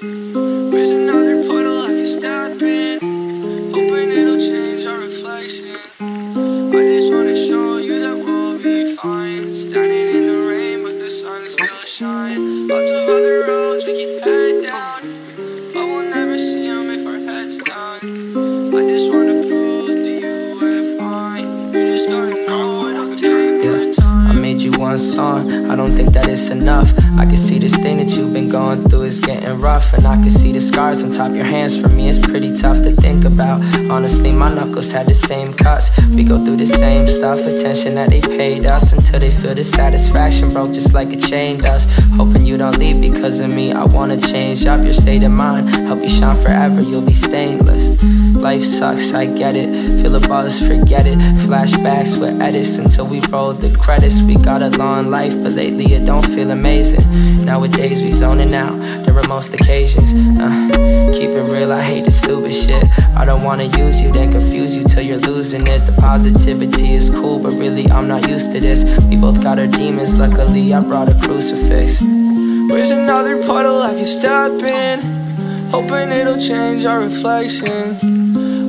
Where's another puddle I can step in? Hoping it'll change our reflection. I just wanna show you that we'll be fine. Standing in the rain, but the sun still. Lots of other roads we can head down, song, I don't think that it's enough. I can see this thing that you've been going through is getting rough. And I can see the scars on top your hands. For me, it's pretty tough to think about. Honestly, my knuckles had the same cuts. We go through the same stuff, attention that they paid us until they feel the satisfaction broke just like a chain does. Hoping you don't leave because of me. I wanna change up your state of mind, help you shine forever. You'll be stainless. Life sucks, I get it. Feel a buzz, forget it. Flashbacks with edits until we roll the credits. We got a long life, but lately it don't feel amazing. Nowadays we zoning out during most occasions. Uh, keep it real, I hate the stupid shit. I don't wanna use you, then confuse you till you're losing it. The positivity is cool, but really I'm not used to this. We both got our demons, luckily I brought a crucifix. Where's another puddle I can step in? Hoping it'll change our reflection.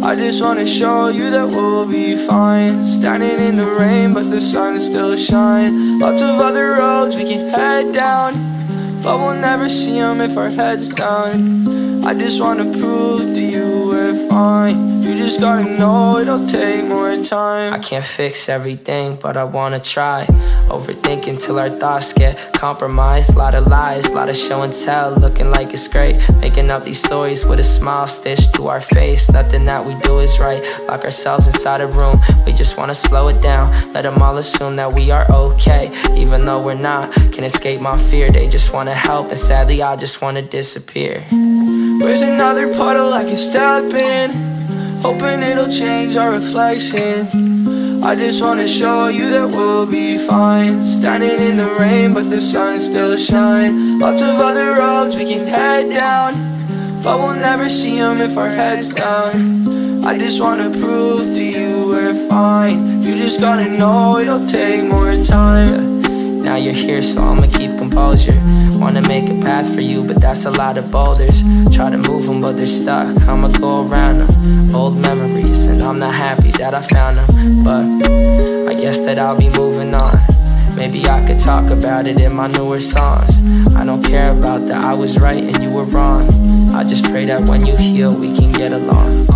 I just wanna show you that we'll be fine. Standing in the rain, but the sun is still shine. Lots of other roads we can head down, but we'll never see them if our heads down. I just wanna prove to you we're fine. You just gotta know it'll take more time. I can't fix everything, but I wanna try. Overthinking till our thoughts get compromised. Lot of lies, lot of show and tell, looking like it's great. Making up these stories with a smile stitched to our face. Nothing that we do is right. Lock ourselves inside a room, we just wanna slow it down. Let them all assume that we are okay, even though we're not. Can escape my fear, they just wanna help, and sadly, I just wanna disappear. Where's another puddle I can step in? Hoping it'll change our reflection. I just wanna show you that we'll be fine. Standing in the rain, but the sun still shine. Lots of other roads we can head down, but we'll never see them if our heads down. I just wanna prove to you we're fine. You just gotta know it'll take more time. Now you're here, so I'ma keep composure. Wanna make a path for you, but that's a lot of boulders. Try to move them, but they're stuck. I'ma go around them. Old memories, and I'm not happy that I found them. But I guess that I'll be moving on. Maybe I could talk about it in my newer songs. I don't care about that I was right and you were wrong. I just pray that when you heal, we can get along.